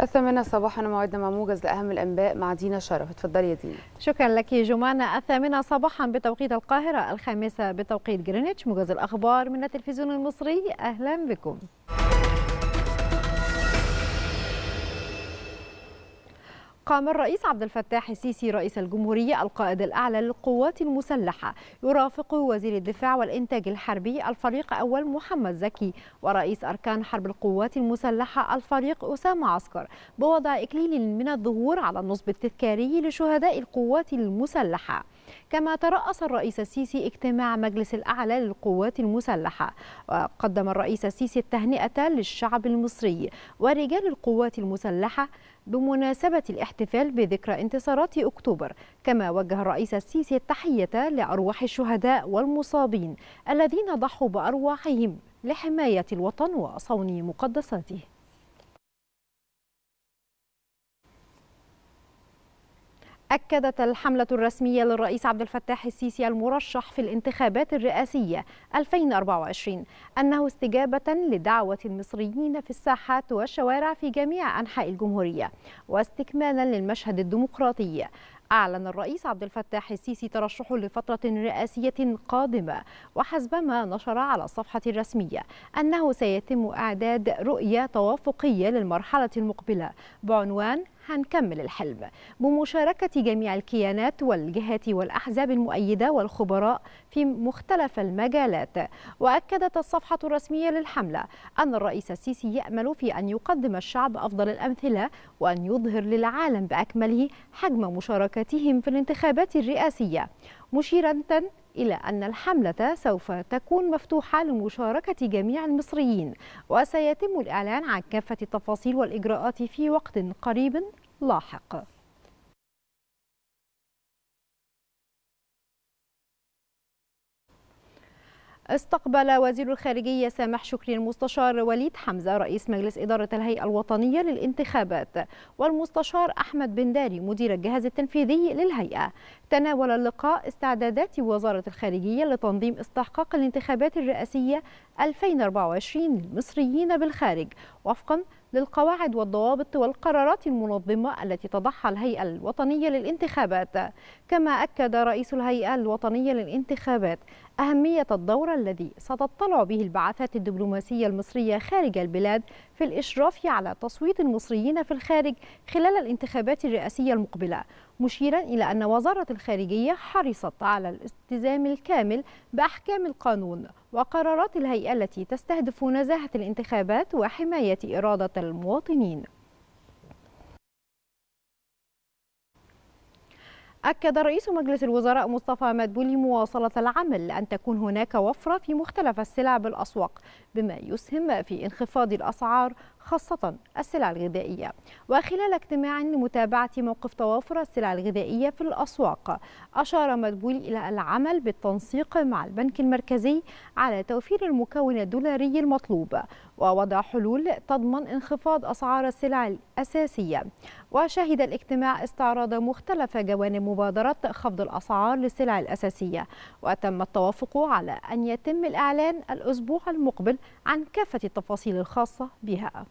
الثامنة صباحا موعدنا مع موجز لأهم الأنباء مع دينا شرف. اتفضلي يا دينا. شكرا لك جمانة. الثامنة صباحا بتوقيت القاهرة. الخامسة بتوقيت جرينتش موجز الأخبار من التلفزيون المصري. أهلا بكم. قام الرئيس عبد الفتاح السيسي رئيس الجمهورية القائد الأعلى للقوات المسلحة يرافقه وزير الدفاع والإنتاج الحربي الفريق أول محمد زكي ورئيس أركان حرب القوات المسلحة الفريق أسامة عسكر بوضع إكليل من الظهور على النصب التذكاري لشهداء القوات المسلحة. كما ترأس الرئيس السيسي اجتماع مجلس الأعلى للقوات المسلحة. وقدم الرئيس السيسي التهنئة للشعب المصري ورجال القوات المسلحة بمناسبة الاحتفال بذكرى انتصارات أكتوبر. كما وجه الرئيس السيسي التحية لأرواح الشهداء والمصابين الذين ضحوا بأرواحهم لحماية الوطن وصون مقدساته. أكدت الحملة الرسمية للرئيس عبد الفتاح السيسي المرشح في الانتخابات الرئاسية 2024 أنه استجابة لدعوة المصريين في الساحات والشوارع في جميع أنحاء الجمهورية واستكمالا للمشهد الديمقراطي. أعلن الرئيس عبد الفتاح السيسي ترشحه لفترة رئاسية قادمة وحسبما نشر على الصفحة الرسمية أنه سيتم إعداد رؤية توافقية للمرحلة المقبلة بعنوان هنكمل الحلم بمشاركة جميع الكيانات والجهات والأحزاب المؤيدة والخبراء في مختلف المجالات وأكدت الصفحة الرسمية للحملة أن الرئيس السيسي يأمل في أن يقدم الشعب أفضل الأمثلة وأن يظهر للعالم بأكمله حجم مشاركتهم في الانتخابات الرئاسية. مشيرا إلى أن الحملة سوف تكون مفتوحة لمشاركة جميع المصريين وسيتم الإعلان عن كافة التفاصيل والإجراءات في وقت قريب. لاحق. استقبل وزير الخارجية سامح شكري المستشار وليد حمزة رئيس مجلس إدارة الهيئة الوطنية للانتخابات والمستشار أحمد بن داري مدير الجهاز التنفيذي للهيئة. تناول اللقاء استعدادات وزارة الخارجية لتنظيم استحقاق الانتخابات الرئاسية 2024 للمصريين بالخارج وفقا للقواعد والضوابط والقرارات المنظمة التي تضعها الهيئة الوطنية للانتخابات. كما أكد رئيس الهيئة الوطنية للانتخابات أهمية الدور الذي ستطلع به البعثات الدبلوماسية المصرية خارج البلاد في الإشراف على تصويت المصريين في الخارج خلال الانتخابات الرئاسية المقبلة مشيرا إلى أن وزارة الخارجية حرصت على الالتزام الكامل بأحكام القانون وقرارات الهيئة التي تستهدف نزاهة الانتخابات وحماية إرادة المواطنين. أكد رئيس مجلس الوزراء مصطفى مدبولي مواصلة العمل لأن تكون هناك وفرة في مختلف السلع بالأسواق بما يسهم في انخفاض الأسعار خاصة السلع الغذائية. وخلال اجتماع لمتابعة موقف توافر السلع الغذائية في الأسواق أشار مدبولي إلى العمل بالتنسيق مع البنك المركزي على توفير المكون الدولاري المطلوب ووضع حلول تضمن انخفاض أسعار السلع الأساسية. وشهد الاجتماع استعراض مختلف جوانب مبادرة خفض الأسعار للسلع الأساسية وتم التوافق على أن يتم الإعلان الأسبوع المقبل عن كافة التفاصيل الخاصة بها.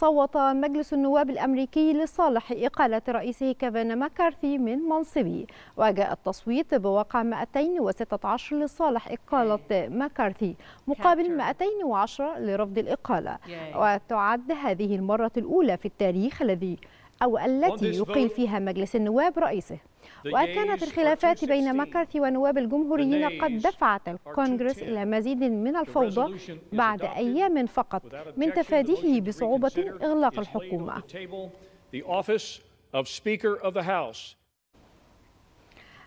صوت مجلس النواب الأمريكي لصالح إقالة رئيسه كيفن ماكارثي من منصبه وجاء التصويت بواقع 216 لصالح إقالة ماكارثي مقابل 210 لرفض الإقالة. وتعد هذه المرة الأولى في التاريخ الذي أو التي يقيل فيها مجلس النواب رئيسه. وكانت الخلافات بين ماكارثي ونواب الجمهوريين قد دفعت الكونغرس إلى مزيد من الفوضى بعد أيام فقط من تفاديه بصعوبة إغلاق الحكومة.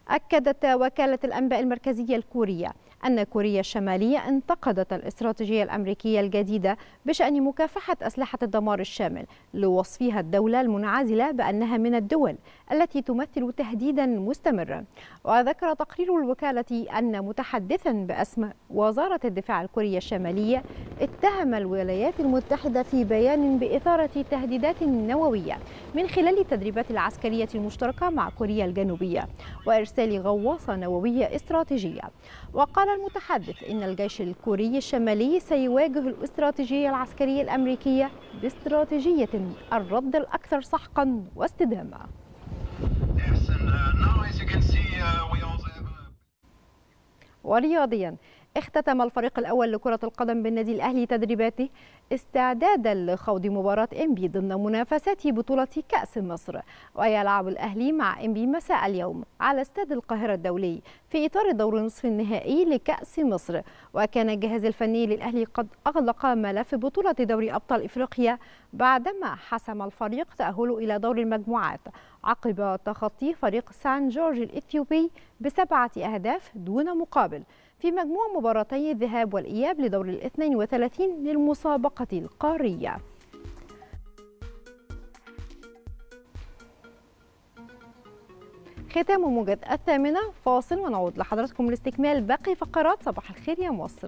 أكدت وكالة الأنباء المركزية الكورية أن كوريا الشمالية انتقدت الاستراتيجية الأمريكية الجديدة بشأن مكافحة أسلحة الدمار الشامل لوصفها الدولة المنعزلة بأنها من الدول التي تمثل تهديدا مستمرا. وذكر تقرير الوكالة أن متحدثا بأسم وزارة الدفاع الكورية الشمالية اتهم الولايات المتحدة في بيان بإثارة تهديدات نووية من خلال التدريبات العسكرية المشتركة مع كوريا الجنوبية وإرسال غواصة نووية استراتيجية. وقال قال المتحدث إن الجيش الكوري الشمالي سيواجه الاستراتيجية العسكرية الأمريكية باستراتيجية الرد الأكثر سحقا واستدامة. ورياضيا اختتم الفريق الأول لكرة القدم بالنادي الأهلي تدريباته استعدادا لخوض مباراة إنبي ضمن منافسات بطولة كأس مصر ويلعب الأهلي مع إنبي مساء اليوم على استاد القاهرة الدولي في إطار دور نصف النهائي لكأس مصر. وكان الجهاز الفني للأهلي قد أغلق ملف بطولة دوري أبطال إفريقيا بعدما حسم الفريق تأهله إلى دور المجموعات عقب تخطي فريق سان جورج الإثيوبي بسبعة أهداف دون مقابل. في مجموع مباراتي الذهاب والإياب لدور ال 32 للمسابقة القارية. ختام موجة الثامنة فاصل ونعود لحضراتكم لاستكمال باقي فقرات صباح الخير يا مصر.